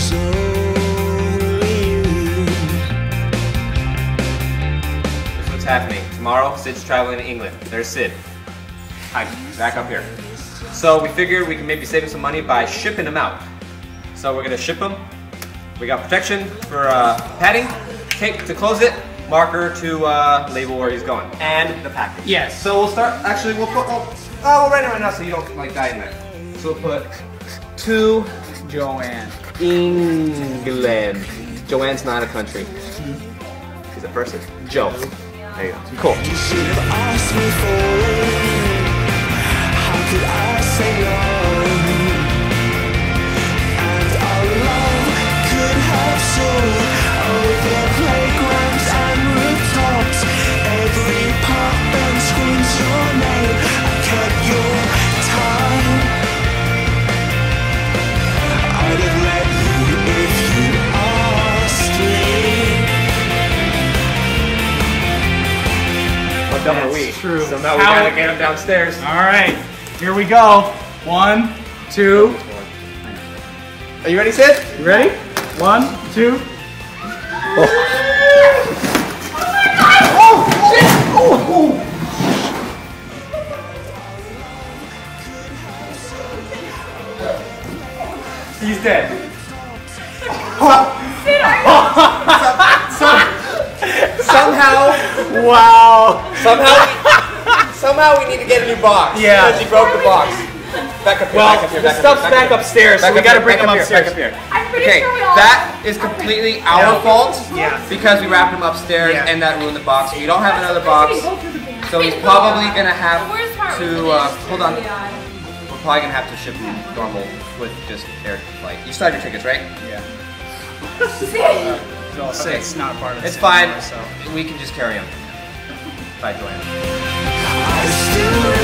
So what's happening. Tomorrow, Sid's traveling to England. There's Sid. Hi, back up here. So we figured we can maybe save some money by shipping them out. So we're gonna ship them. We got protection for uh, padding, tape to close it, marker to uh, label where he's going, and the package. Yes. So we'll start, actually we'll put, oh, oh we'll write it right now so you don't like die in there. So we'll put to Joanne. England. Joanne's not a country. She's a person. Joe. There you go. Cool. True. So now we How- gotta get him downstairs. All right, here we go. One, two. Are you ready, Sid? You ready? One, two. Oh. He's dead. somehow, Wow. somehow, somehow we need to get a new box. Yeah. Because he broke the box. Back up here. Well, back up here. the back up stuff's here, back upstairs, so we up gotta here, bring back them up upstairs. Back up here. I'm pretty Okay, sure we all. that is completely our Yeah. fault. Yeah. Because we wrapped him upstairs Yeah. and that ruined the box. We don't have another box, so he's probably gonna have The worst part was to. Uh, hold on. We're probably gonna have to ship him normal with just air flight. You still have your tickets, right? Yeah. Sid. No, Sick. it's not part of It's fine. anymore, So. We can just carry him. Bye, Joanne. I still